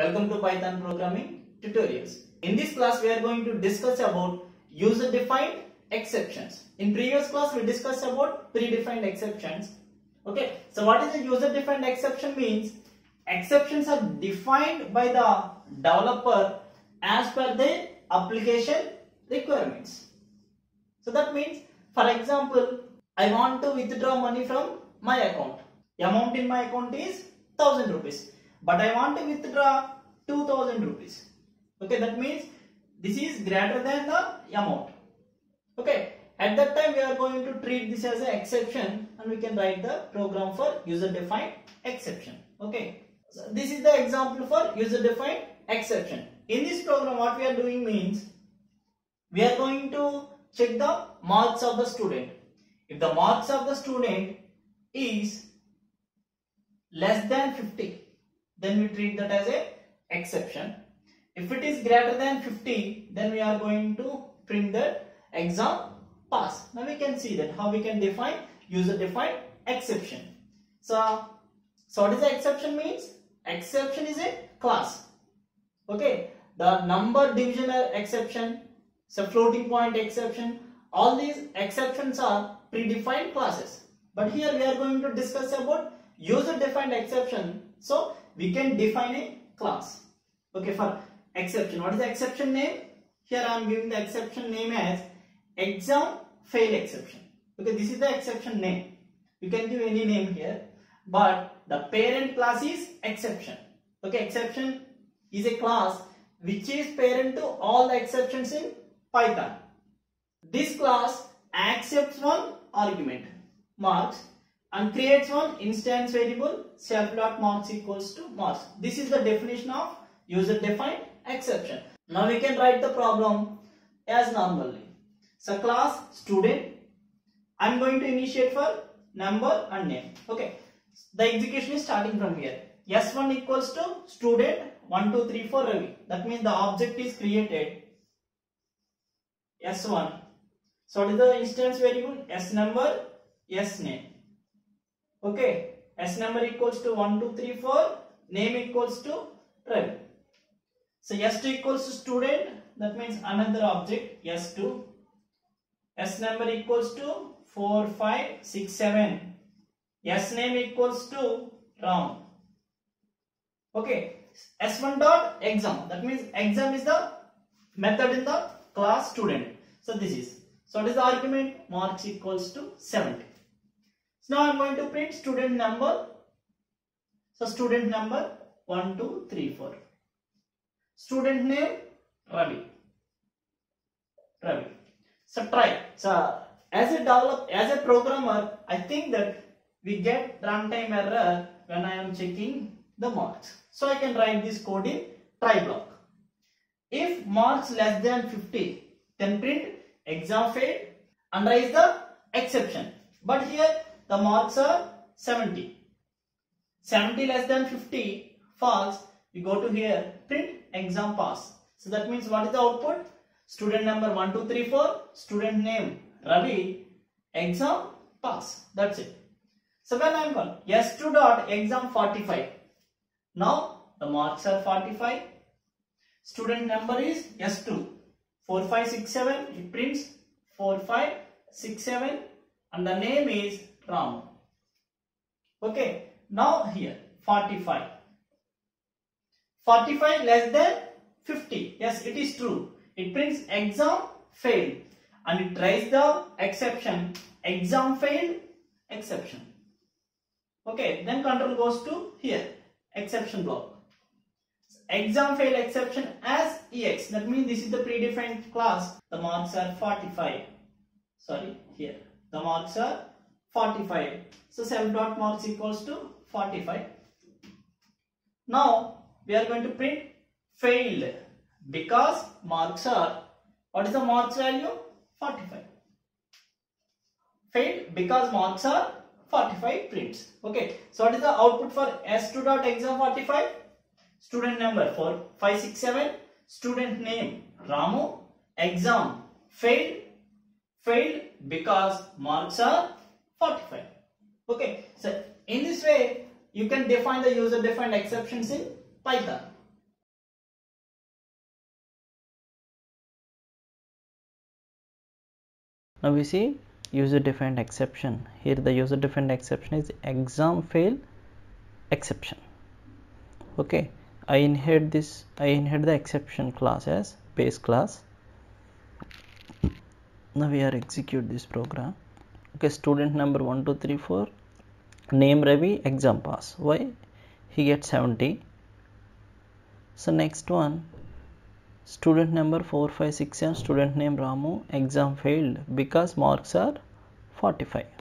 Welcome to Python programming tutorials. In this class we are going to discuss about user defined exceptions. In previous class we discussed about predefined exceptions. Okay, so what is a user defined exception means? Exceptions are defined by the developer as per the application requirements. So that means for example I want to withdraw money from my account. The Amount in my account is 1000 rupees but I want to withdraw 2000 rupees. Okay, that means this is greater than the amount. Okay, at that time we are going to treat this as an exception and we can write the program for user defined exception. Okay, so this is the example for user defined exception. In this program what we are doing means we are going to check the marks of the student. If the marks of the student is less than 50 then we treat that as a exception. If it is greater than 50 then we are going to print the exam pass. Now we can see that how we can define user defined exception. So so what is the exception means? Exception is a class. Okay? The number division exception so floating point exception all these exceptions are predefined classes. But here we are going to discuss about user defined exception so we can define a class. Okay for exception what is the exception name? Here i am giving the exception name as exam fail exception. Okay this is the exception name. You can give any name here but the parent class is exception. Okay exception is a class which is parent to all the exceptions in python. This class accepts one argument. Marks and creates one instance variable self dot marks equals to marks. This is the definition of user defined exception. Now we can write the problem as normally. So class student I am going to initiate for number and name. Okay. The execution is starting from here. S1 equals to student 1, 2, 3, 4 Ravi. That means the object is created. S1. So what is the instance variable? S number, S name okay s number equals to 1 2 3 4 name equals to Ravi so s2 equals to student. That means another object s2 s number equals to 4 5 6 7 s name equals to ram okay s1 dot exam. That means exam is the method in the class student. So this is so what is the argument? Marks equals to 70 so now I am going to print student number. So student number 1, 2, 3, 4. Student name Ravi. Ravi. So try. So as a develop as a programmer, I think that we get runtime error when I am checking the marks. So I can write this code in try block. If marks less than 50, then print exam failed and raise the exception. But here the marks are 70. 70 less than 50 false. We go to here print exam pass. So that means what is the output? Student number 1, 2, 3, 4. Student name Ravi. Exam pass. That's it. So when I am called S2 dot exam 45. Now the marks are 45. Student number is S2. 4567. It prints 4567 and the name is Ram. Okay, now here 45. 45 less than 50. Yes, it is true. It prints exam failed and it tries the exception exam failed exception. Okay, then control goes to here exception block. Exam fail exception as EX. That means this is the predefined class. The marks are 45. Sorry, here. The marks are 45. So self dot marks equals to 45. Now we are going to print failed because marks are what is the marks value? 45 failed because marks are 45 prints. Okay. So what is the output for s2 dot exam 45 student number 4567 student name ramu. Exam failed. Failed because marks are 45 okay so in this way you can define the user defined exceptions in python. Now we see user defined exception. Here the user defined exception is exam fail exception. Okay i inherit this i inherit the exception class as base class. Now we are execute this program okay student number 1234 name ravi exam pass. Why? He gets 70 so next one. Student number 4567 student name ramu. Exam failed because marks are 45